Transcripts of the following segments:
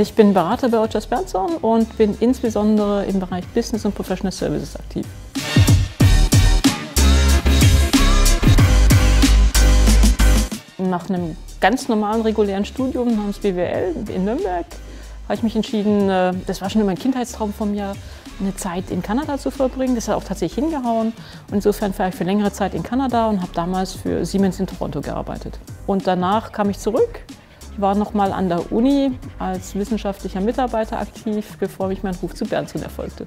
Ich bin Berater bei Rogers Berndson und bin insbesondere im Bereich Business und Professional Services aktiv. Nach einem ganz normalen regulären Studium namens BWL in Nürnberg habe ich mich entschieden, äh, das war schon immer ein Kindheitstraum von mir, eine Zeit in Kanada zu verbringen. Das hat auch tatsächlich hingehauen. Und insofern war ich für längere Zeit in Kanada und habe damals für Siemens in Toronto gearbeitet. Und danach kam ich zurück, war nochmal an der Uni als wissenschaftlicher Mitarbeiter aktiv, bevor mich mein Ruf zu Bernson erfolgte.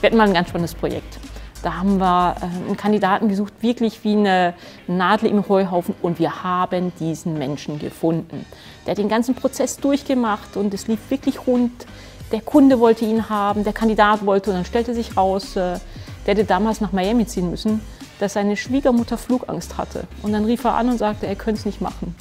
Wir hatten mal ein ganz spannendes Projekt. Da haben wir äh, einen Kandidaten gesucht, wirklich wie eine Nadel im Heuhaufen und wir haben diesen Menschen gefunden. Der hat den ganzen Prozess durchgemacht und es lief wirklich rund. Der Kunde wollte ihn haben, der Kandidat wollte und dann stellte sich raus, äh, der hätte damals nach Miami ziehen müssen, dass seine Schwiegermutter Flugangst hatte. Und dann rief er an und sagte, er könnte es nicht machen.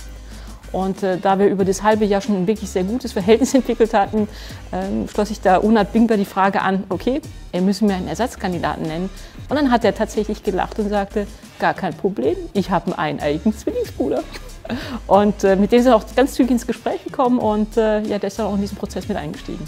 Und äh, da wir über das halbe Jahr schon ein wirklich sehr gutes Verhältnis entwickelt hatten, ähm, schloss sich da Unat Binkler die Frage an, okay, er müssen mir einen Ersatzkandidaten nennen. Und dann hat er tatsächlich gelacht und sagte, gar kein Problem, ich habe einen eigenen Zwillingsbruder. Und äh, mit dem sind wir auch ganz zügig ins Gespräch gekommen und äh, ja, der ist dann auch in diesen Prozess mit eingestiegen.